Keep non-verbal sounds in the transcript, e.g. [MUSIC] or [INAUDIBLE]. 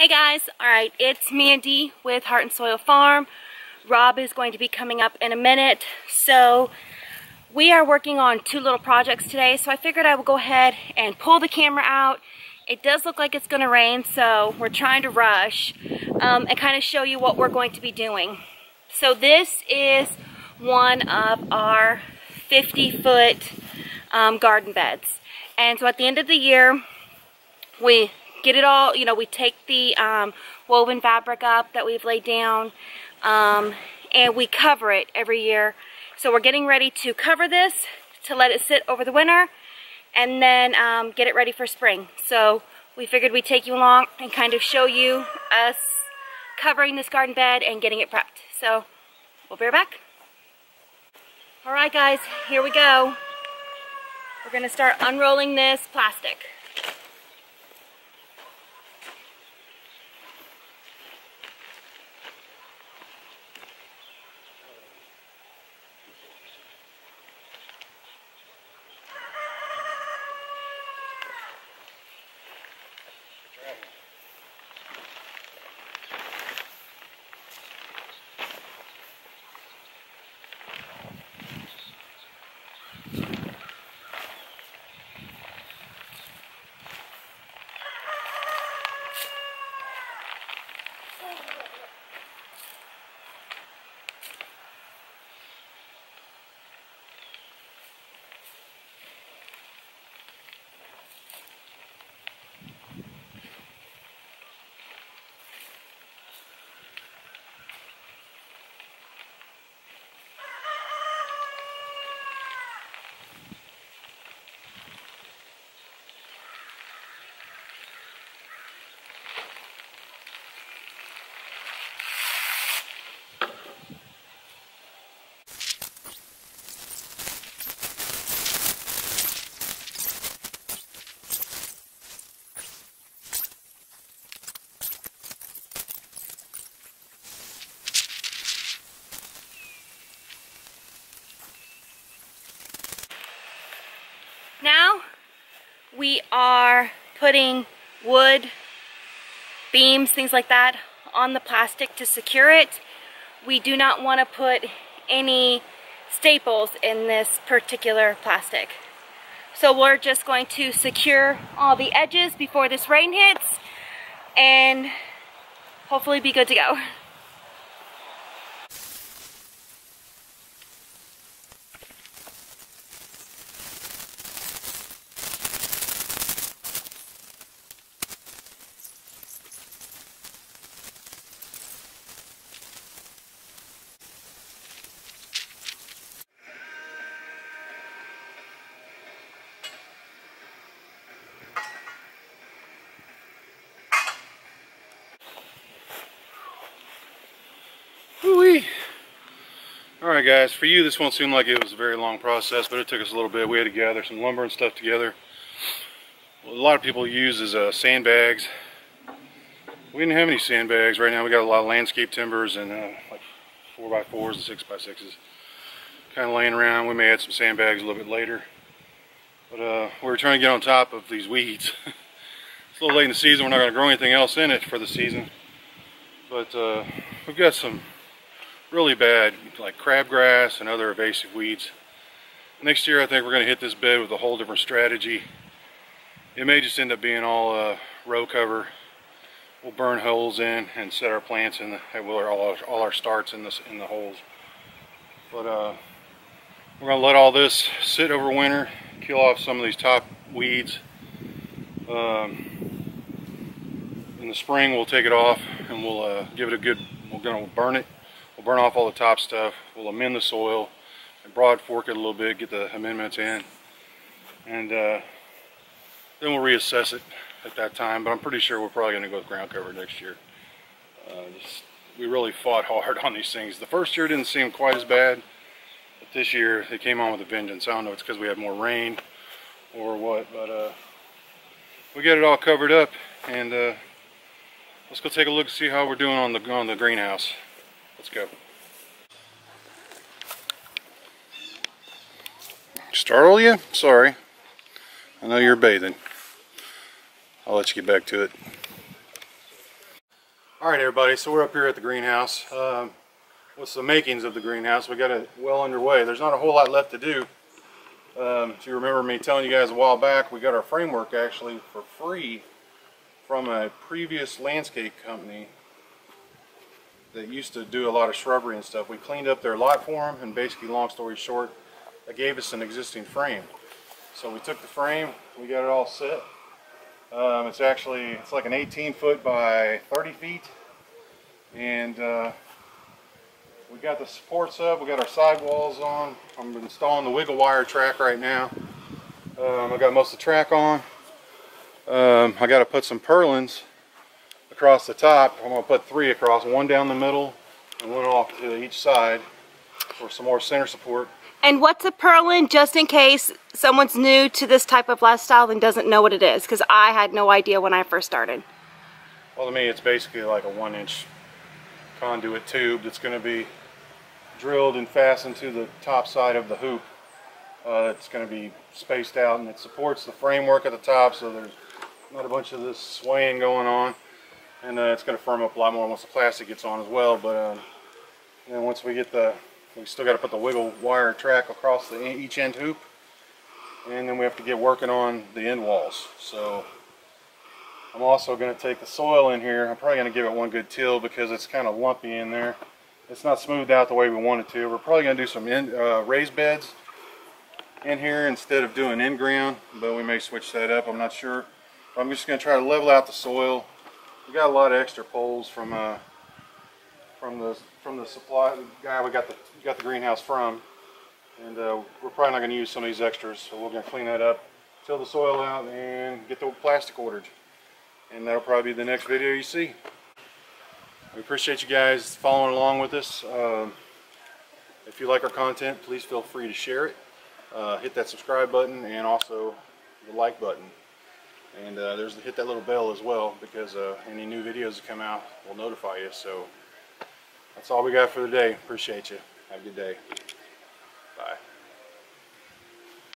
Hey guys, alright, it's Mandy with Heart and Soil Farm. Rob is going to be coming up in a minute. So we are working on two little projects today, so I figured I would go ahead and pull the camera out. It does look like it's going to rain, so we're trying to rush um, and kind of show you what we're going to be doing. So this is one of our 50 foot um, garden beds. And so at the end of the year, we get it all, you know, we take the um, woven fabric up that we've laid down um, and we cover it every year. So we're getting ready to cover this to let it sit over the winter and then um, get it ready for spring. So we figured we'd take you along and kind of show you us covering this garden bed and getting it prepped. So we'll be right back. All right guys, here we go. We're gonna start unrolling this plastic. Now we are putting wood, beams, things like that on the plastic to secure it. We do not want to put any staples in this particular plastic. So we're just going to secure all the edges before this rain hits and hopefully be good to go. [LAUGHS] Guys, for you this won't seem like it was a very long process, but it took us a little bit. We had to gather some lumber and stuff together. What a lot of people use is uh, sandbags. We didn't have any sandbags right now. We got a lot of landscape timbers and uh, like 4x4s and 6x6s kind of laying around. We may add some sandbags a little bit later. But uh, we are trying to get on top of these weeds. [LAUGHS] it's a little late in the season. We're not going to grow anything else in it for the season. But uh, we've got some really bad, like crabgrass and other invasive weeds. Next year I think we're going to hit this bed with a whole different strategy. It may just end up being all uh, row cover. We'll burn holes in and set our plants in the, all our, all our starts in, this, in the holes. But uh, we're going to let all this sit over winter, kill off some of these top weeds. Um, in the spring we'll take it off and we'll uh, give it a good, we're going to burn it We'll burn off all the top stuff. We'll amend the soil and broad fork it a little bit, get the amendments in. And uh, then we'll reassess it at that time. But I'm pretty sure we're probably going to go with ground cover next year. Uh, just, we really fought hard [LAUGHS] on these things. The first year didn't seem quite as bad. But this year, they came on with a vengeance. I don't know if it's because we had more rain or what. But uh, we got it all covered up. And uh, let's go take a look and see how we're doing on the, on the greenhouse. Let's go. Startle you? Sorry. I know you're bathing. I'll let you get back to it. All right, everybody. So we're up here at the greenhouse. Um, what's the makings of the greenhouse? We got it well underway. There's not a whole lot left to do. Um, if you remember me telling you guys a while back, we got our framework actually for free from a previous landscape company that used to do a lot of shrubbery and stuff. We cleaned up their lot for them, and basically, long story short, they gave us an existing frame. So we took the frame, we got it all set. Um, it's actually, it's like an 18 foot by 30 feet. And uh, we got the supports up, we got our sidewalls on. I'm installing the wiggle wire track right now. Um, I got most of the track on. Um, I got to put some purlins across the top. I'm going to put three across, one down the middle and one off to each side for some more center support. And what's a purlin, just in case someone's new to this type of lifestyle and doesn't know what it is? Because I had no idea when I first started. Well, to me, it's basically like a one inch conduit tube that's going to be drilled and fastened to the top side of the hoop. Uh, it's going to be spaced out and it supports the framework at the top so there's not a bunch of this swaying going on. And uh, it's going to firm up a lot more once the plastic gets on as well. But um, then once we get the we still got to put the wiggle wire track across the each end hoop. And then we have to get working on the end walls. So I'm also going to take the soil in here. I'm probably going to give it one good till because it's kind of lumpy in there. It's not smoothed out the way we want it to. We're probably going to do some in, uh, raised beds in here instead of doing in ground, but we may switch that up. I'm not sure. I'm just going to try to level out the soil. We got a lot of extra poles from uh, from the from the supply guy we got the got the greenhouse from, and uh, we're probably not going to use some of these extras, so we're going to clean that up, till the soil out, and get the plastic ordered, and that'll probably be the next video you see. We appreciate you guys following along with us. Um, if you like our content, please feel free to share it. Uh, hit that subscribe button and also the like button. And uh, there's hit that little bell as well because uh, any new videos that come out will notify you. So that's all we got for the day. Appreciate you. Have a good day.